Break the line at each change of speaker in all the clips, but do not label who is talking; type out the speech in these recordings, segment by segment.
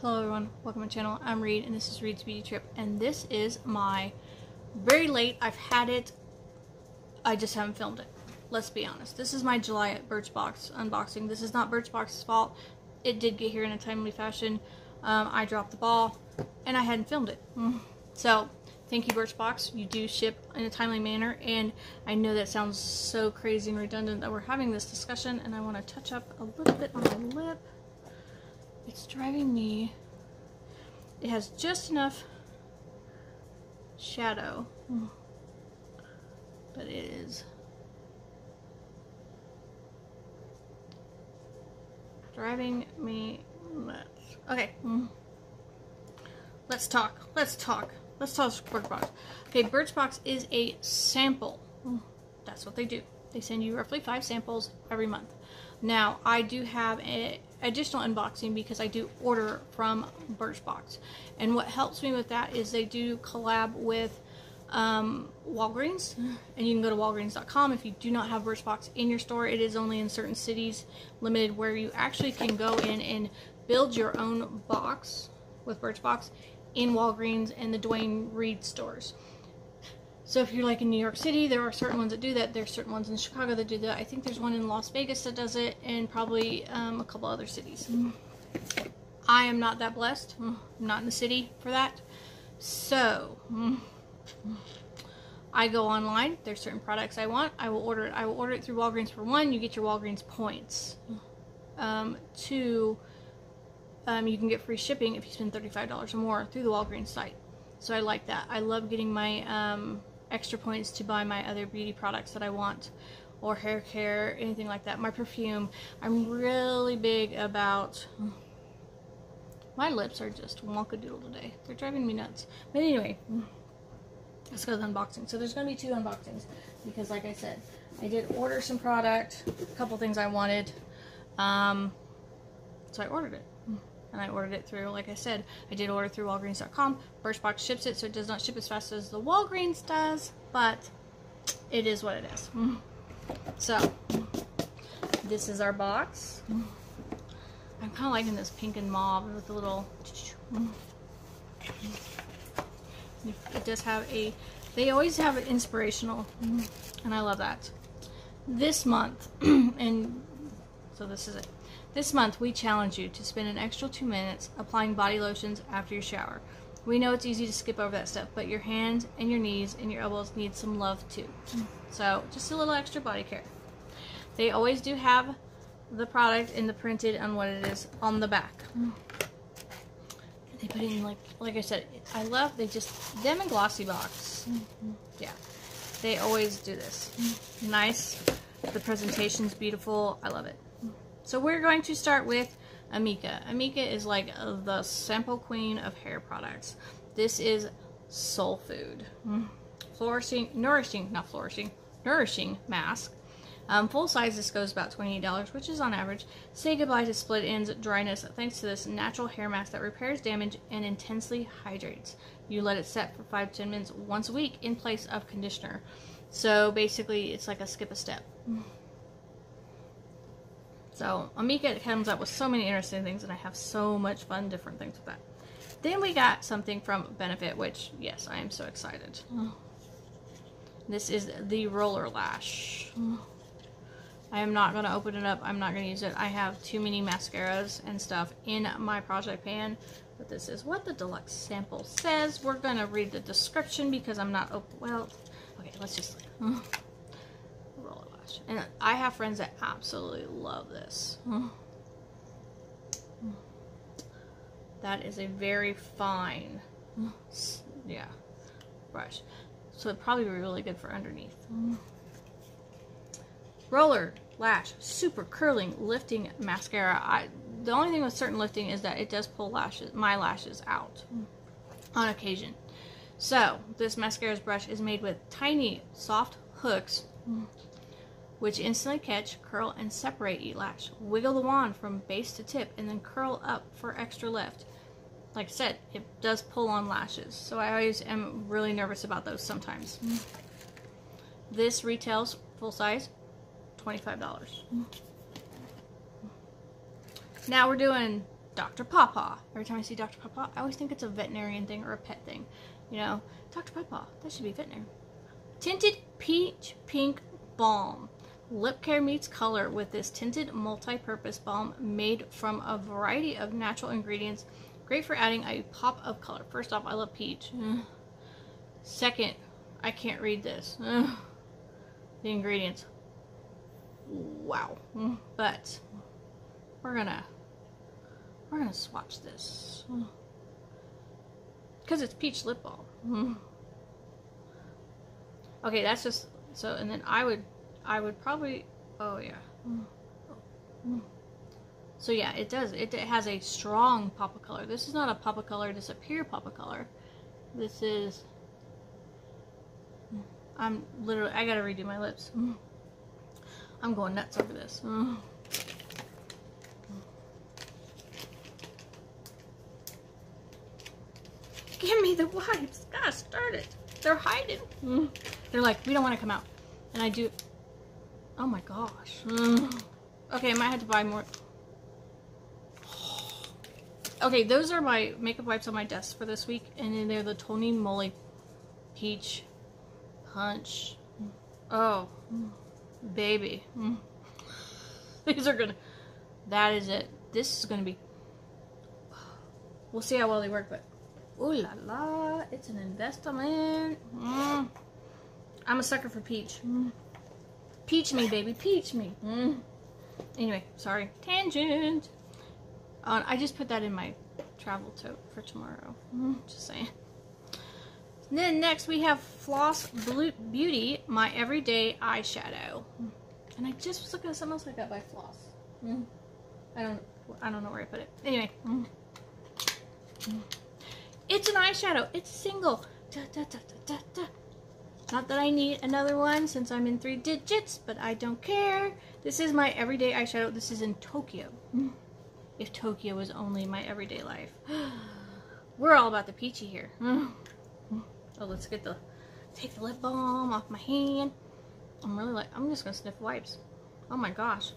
Hello everyone, welcome to my channel. I'm Reed and this is Reed's Beauty Trip and this is my very late, I've had it, I just haven't filmed it. Let's be honest. This is my July at Birchbox unboxing. This is not Birchbox's fault. It did get here in a timely fashion. Um, I dropped the ball and I hadn't filmed it. So, thank you Birchbox. You do ship in a timely manner and I know that sounds so crazy and redundant that we're having this discussion and I want to touch up a little bit on my lip. It's driving me. It has just enough shadow, but it is driving me nuts. Okay, let's talk. Let's talk. Let's talk Birchbox. Okay, Birchbox is a sample. That's what they do. They send you roughly five samples every month. Now, I do have a additional unboxing because I do order from Birchbox. And what helps me with that is they do collab with um, Walgreens. And you can go to walgreens.com. If you do not have Birchbox in your store, it is only in certain cities limited where you actually can go in and build your own box with Birchbox in Walgreens and the Duane Reade stores. So if you're like in New York City, there are certain ones that do that. There's certain ones in Chicago that do that. I think there's one in Las Vegas that does it, and probably um, a couple other cities. I am not that blessed. I'm not in the city for that. So I go online. There's certain products I want. I will order it. I will order it through Walgreens for one. You get your Walgreens points. Um, two, um, you can get free shipping if you spend $35 or more through the Walgreens site. So I like that. I love getting my um, extra points to buy my other beauty products that I want or hair care, anything like that. My perfume. I'm really big about... My lips are just wonkadoodle today. They're driving me nuts. But anyway, let's go to the unboxing. So there's going to be two unboxings because like I said, I did order some product, a couple things I wanted. Um, so I ordered it and I ordered it through, like I said, I did order through Walgreens.com. Birchbox ships it, so it does not ship as fast as the Walgreens does, but it is what it is. So, this is our box. I'm kind of liking this pink and mauve with the little... It does have a... They always have an inspirational, and I love that. This month, and so this is it. This month, we challenge you to spend an extra two minutes applying body lotions after your shower. We know it's easy to skip over that stuff, but your hands and your knees and your elbows need some love too. So, just a little extra body care. They always do have the product in the printed on what it is on the back. They put in like, like I said, I love, they just, them and Glossy Box. Yeah, they always do this. Nice. The presentation's beautiful. I love it. So we're going to start with Amika. Amika is like the sample queen of hair products. This is soul food. Flourishing, nourishing, not flourishing, nourishing mask. Um, full size, this goes about $28, which is on average. Say goodbye to split ends, dryness, thanks to this natural hair mask that repairs damage and intensely hydrates. You let it set for 5-10 minutes once a week in place of conditioner. So basically, it's like a skip a step. So Amika comes up with so many interesting things and I have so much fun different things with that. Then we got something from Benefit, which, yes, I am so excited. Oh. This is the Roller Lash. Oh. I am not going to open it up. I'm not going to use it. I have too many mascaras and stuff in my project pan. But this is what the deluxe sample says. We're going to read the description because I'm not open. Well, okay, let's just... Oh. And I have friends that absolutely love this. That is a very fine, yeah, brush. So it'd probably be really good for underneath. Roller Lash Super Curling Lifting Mascara. I, the only thing with certain lifting is that it does pull lashes, my lashes out on occasion. So this mascara's brush is made with tiny soft hooks which instantly catch, curl, and separate each lash. Wiggle the wand from base to tip and then curl up for extra lift. Like I said, it does pull on lashes, so I always am really nervous about those sometimes. Mm-hmm. This retails full size, $25. Mm-hmm. Now we're doing Dr. Pawpaw. Every time I see Dr. Pawpaw, I always think it's a veterinarian thing or a pet thing. You know, Dr. Pawpaw, that should be veterinary. Tinted Peach Pink Balm. Lip care meets color with this tinted multi-purpose balm made from a variety of natural ingredients. Great for adding a pop of color. First off, I love peach. Second, I can't read this. the ingredients. Wow. But we're gonna we're gonna swatch this because it's peach lip balm. Okay, that's just so. And then I would I would probably oh yeah. So yeah, it does. It, it has a strong pop of color. This is not a pop of color disappear pop of color. This is I'm literally, I gotta redo my lips. I'm going nuts over this. Give me the wipes. Gosh, start it. They're hiding. They're like, we don't want to come out. And I do. Oh my gosh. Okay, I might have to buy more. Okay, those are my makeup wipes on my desk for this week. And then they're the Tony Moly Peach punch. Oh, baby. These are gonna, that is it. This is gonna be, we'll see how well they work, but, ooh la la, it's an investment. Mm. I'm a sucker for peach. Mm. Peach me, baby, peach me. Mm. Anyway, sorry, tangent. Uh, I just put that in my travel tote for tomorrow. Mm, just saying. Then next we have Floss Blue Beauty, my everyday eyeshadow. And I just was looking at something else I got by Floss. Mm. I don't, I don't know where I put it. Anyway, mm. Mm. it's an eyeshadow. It's single. Da, da, da, Not that I need another one since I'm in three digits, but I don't care. This is my everyday eyeshadow. This is in Tokyo. Mm. If Tokyo was only my everyday life. We're all about the peachy here. oh, let's get the, take the lip balm off my hand. I'm really like, I'm just gonna sniff wipes. Oh my gosh.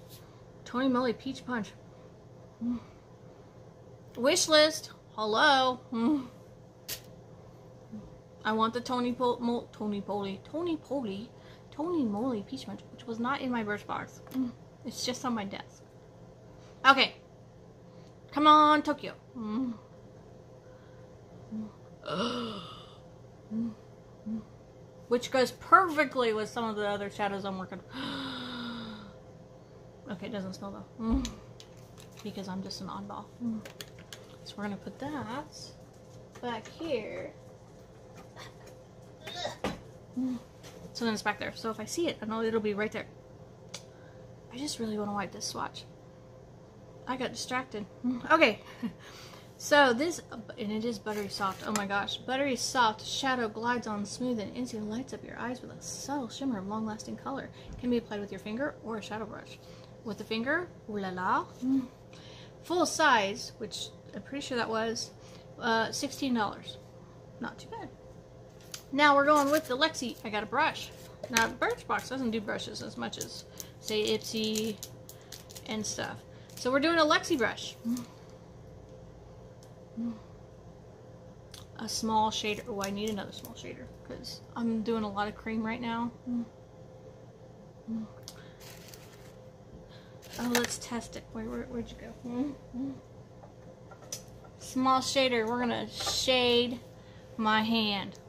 Tony Moly Peach Punch. Mm. Wish list. Hello. I want the Tony Pol Mo Tony Poly Tony Poly Tony Moly Peach Punch, which was not in my Birchbox. Mm. It's just on my desk. Okay. Come on, Tokyo. Mm. Which goes perfectly with some of the other shadows I'm working. okay, it doesn't smell though. Mm. Because I'm just an oddball. Mm. So we're gonna put that back here. Mm. So then it's back there. So if I see it, I know it'll be right there. I just really want to wipe this swatch. I got distracted. Okay. So this, and it is buttery soft. Oh my gosh. Buttery soft shadow glides on smooth and instantly lights up your eyes with a subtle shimmer of long-lasting color. Can be applied with your finger or a shadow brush. With the finger, ooh la la. Mm. Full size, which I'm pretty sure that was uh, $16. Not too bad. Now we're going with the Lexi. I got a brush. Now Birchbox doesn't do brushes as much as, say, Ipsy and stuff. So we're doing a Lexi brush. A small shader. Oh, I need another small shader because I'm doing a lot of cream right now. Oh, let's test it. Where, where, would you go? Small shader. We're going to shade my hand.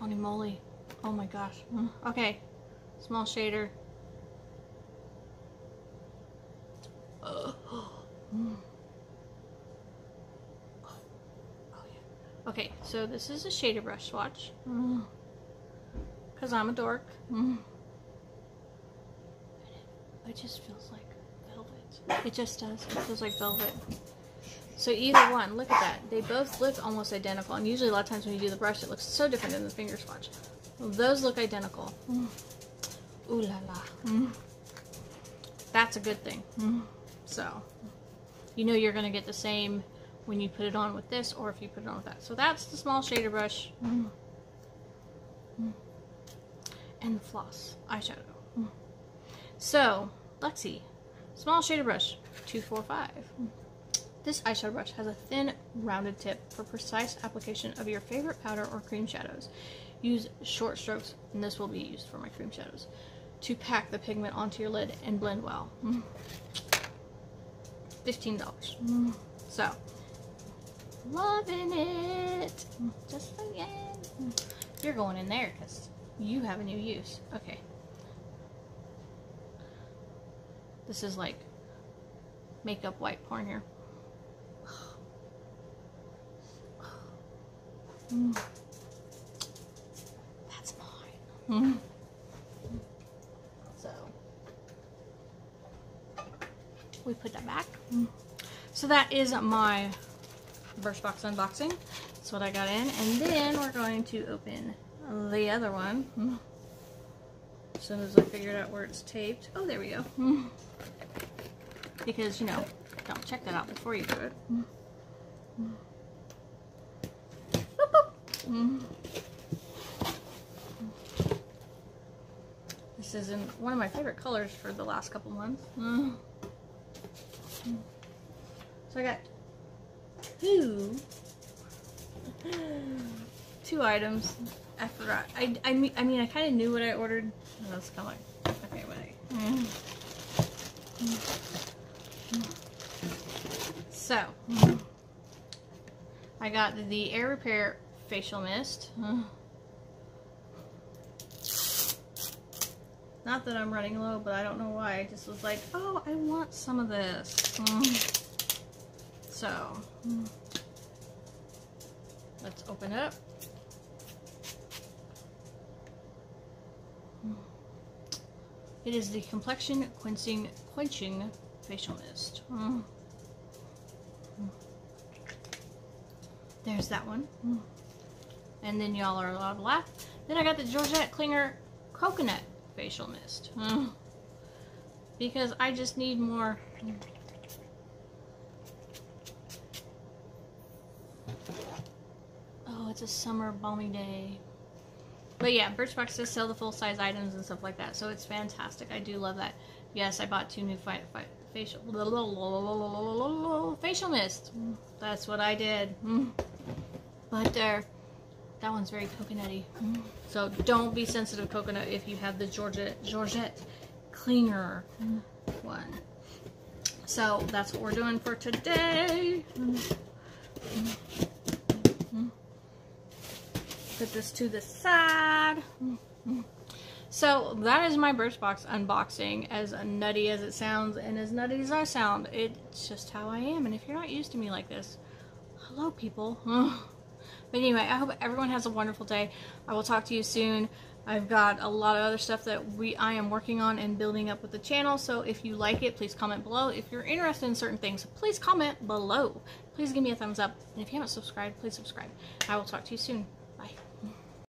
Tony Moly. Oh my gosh. Okay. Small shader. Mm. Oh. Oh, yeah. Okay, so this is a shader brush swatch. Because mm. I'm a dork. Mm. It just feels like velvet. It just does. It feels like velvet. So either one, look at that. They both look almost identical. And usually a lot of times when you do the brush, it looks so different than the finger swatch. Well, those look identical. Mm. Ooh la la. Mm. That's a good thing. Mm. So, you know you're going to get the same when you put it on with this or if you put it on with that. So that's the small shader brush. And the floss eyeshadow. So, Lexi, small shader brush. 245. This eyeshadow brush has a thin, rounded tip for precise application of your favorite powder or cream shadows. Use short strokes, and this will be used for my cream shadows, to pack the pigment onto your lid and blend well. Mm. $15. Mm. So, loving it. Mm, just again. You're going in there because you have a new use. Okay. This is like makeup white porn here. Mm. That's mine. So we put that back. So that is my Birchbox unboxing. That's what I got in. And then we're going to open the other one. As soon as I figured out where it's taped. Oh, there we go. Because, you know, don't check that out before you do it. Mm-hmm. This is in one of my favorite colors for the last couple months. So I got two, two items. I forgot. I, I, mean, I mean, I kind of knew what I ordered. I was kind of like, okay, wait. So, I got the Air Repair Facial Mist. Not that I'm running low, but I don't know why. I just was like, oh, I want some of this. So, let's open it up. It is the complexion quenching quenching facial mist. There's that one. And then y'all are allowed to laugh. Then I got the Georgette Klinger coconut facial mist. Because I just need more Oh, it's a summer balmy day. But yeah, Birchbox does sell the full size items and stuff like that, so it's fantastic. I do love that. Yes, I bought two new fi fi facial facial mist. That's what I did. But uh, that one's very coconutty. So don't be sensitive coconut if you have the Georgette Georgette Klinger one. So that's what we're doing for today. Put this to the side. So that is my Birchbox unboxing, as nutty as it sounds and as nutty as I sound. It's just how I am, and if you're not used to me like this, hello people. But anyway, I hope everyone has a wonderful day. I will talk to you soon. I've got a lot of other stuff that we I am working on and building up with the channel. So if you like it, please comment below. If you're interested in certain things, please comment below. Please give me a thumbs up. And if you haven't subscribed, please subscribe. I will talk to you soon.